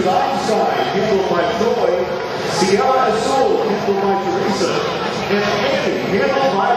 is Einstein, handled by Troy. Sierra Azul, handled by Teresa. And Annie, handled by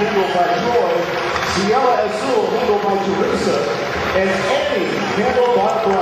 handled by Troy. Sierra Azul, handled by Teresa. And Annie, handled by.